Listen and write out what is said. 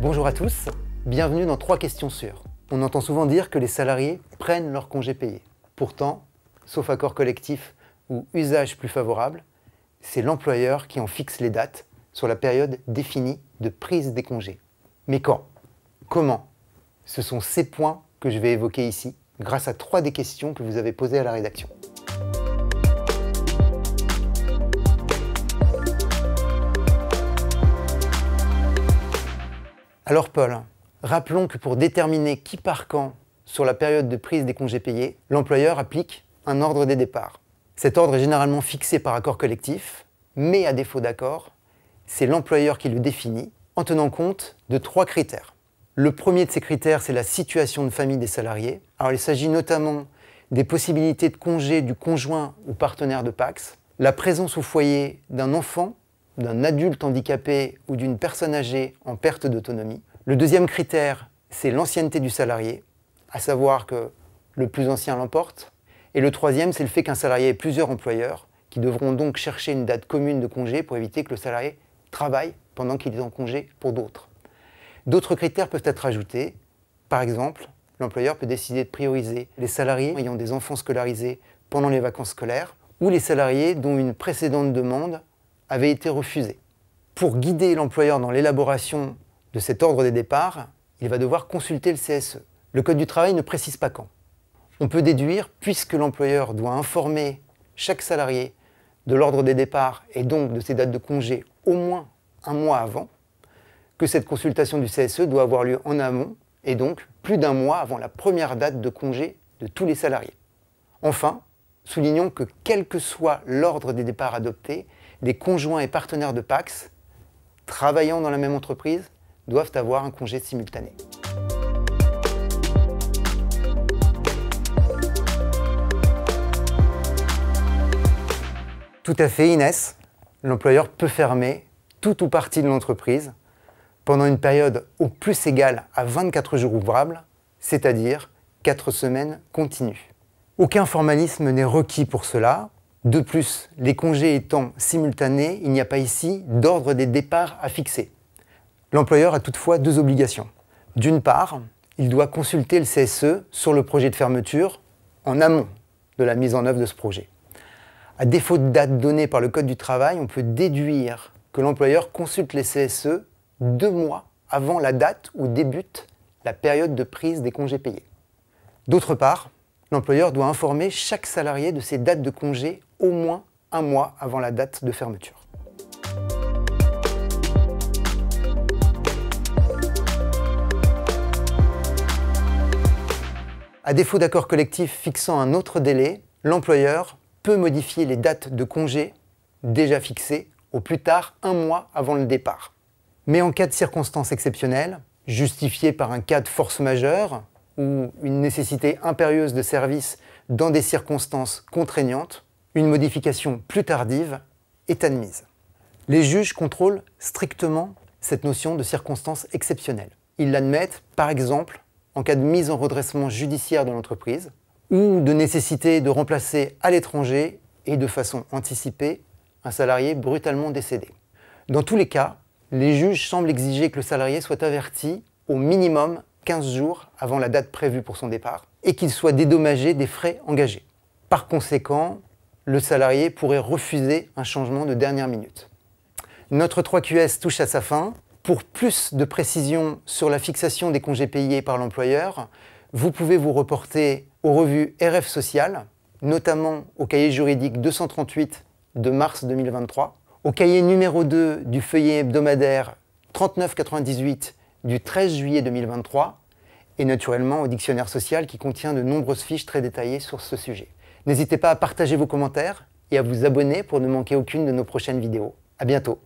Bonjour à tous, bienvenue dans 3 questions sûres. On entend souvent dire que les salariés prennent leurs congés payés. Pourtant, sauf accord collectif ou usage plus favorable, c'est l'employeur qui en fixe les dates sur la période définie de prise des congés. Mais quand? Comment? Ce sont ces points que je vais évoquer ici, grâce à trois des questions que vous avez posées à la rédaction. Alors Paul, rappelons que pour déterminer qui part quand sur la période de prise des congés payés, l'employeur applique un ordre des départs. Cet ordre est généralement fixé par accord collectif, mais à défaut d'accord, c'est l'employeur qui le définit en tenant compte de trois critères. Le premier de ces critères, c'est la situation de famille des salariés. Il s'agit notamment des possibilités de congé du conjoint ou partenaire de Pax, la présence au foyer d'un enfant, d'un adulte handicapé ou d'une personne âgée en perte d'autonomie. Le deuxième critère, c'est l'ancienneté du salarié, à savoir que le plus ancien l'emporte. Et le troisième, c'est le fait qu'un salarié ait plusieurs employeurs, qui devront donc chercher une date commune de congé pour éviter que le salarié travaille pendant qu'il est en congé pour d'autres. D'autres critères peuvent être ajoutés. Par exemple, l'employeur peut décider de prioriser les salariés ayant des enfants scolarisés pendant les vacances scolaires ou les salariés dont une précédente demande avait été refusée. Pour guider l'employeur dans l'élaboration de cet ordre des départs, il va devoir consulter le CSE. Le Code du travail ne précise pas quand. On peut déduire, puisque l'employeur doit informer chaque salarié de l'ordre des départs et donc de ses dates de congé au moins un mois avant, que cette consultation du CSE doit avoir lieu en amont et donc plus d'un mois avant la première date de congé de tous les salariés. Enfin, soulignons que quel que soit l'ordre des départs adopté, les conjoints et partenaires de Pax travaillant dans la même entreprise doivent avoir un congé simultané. Tout à fait, Inès. L'employeur peut fermer tout ou partie de l'entreprise pendant une période au plus égale à 24 jours ouvrables, c'est-à-dire 4 semaines continues. Aucun formalisme n'est requis pour cela. De plus, les congés étant simultanés, il n'y a pas ici d'ordre des départs à fixer. L'employeur a toutefois deux obligations. D'une part, il doit consulter le CSE sur le projet de fermeture en amont de la mise en œuvre de ce projet. À défaut de date donnée par le Code du travail, on peut déduire que l'employeur consulte les CSE deux mois avant la date où débute la période de prise des congés payés. D'autre part, l'employeur doit informer chaque salarié de ses dates de congés au moins un mois avant la date de fermeture. À défaut d'accord collectif fixant un autre délai, l'employeur peut modifier les dates de congés déjà fixées au plus tard un mois avant le départ. Mais en cas de circonstances exceptionnelles, justifiées par un cas de force majeure ou une nécessité impérieuse de service dans des circonstances contraignantes, une modification plus tardive est admise. Les juges contrôlent strictement cette notion de circonstances exceptionnelles. Ils l'admettent, par exemple, en cas de mise en redressement judiciaire de l'entreprise, ou de nécessité de remplacer à l'étranger et de façon anticipée un salarié brutalement décédé. Dans tous les cas, les juges semblent exiger que le salarié soit averti au minimum 15 jours avant la date prévue pour son départ et qu'il soit dédommagé des frais engagés. Par conséquent, le salarié pourrait refuser un changement de dernière minute. Notre 3QS touche à sa fin. Pour plus de précisions sur la fixation des congés payés par l'employeur, vous pouvez vous reporter aux revues RF Social, notamment au cahier juridique 238 de mars 2023, au cahier numéro 2 du feuillet hebdomadaire 3998 du 13 juillet 2023, et naturellement au dictionnaire social qui contient de nombreuses fiches très détaillées sur ce sujet. N'hésitez pas à partager vos commentaires et à vous abonner pour ne manquer aucune de nos prochaines vidéos. À bientôt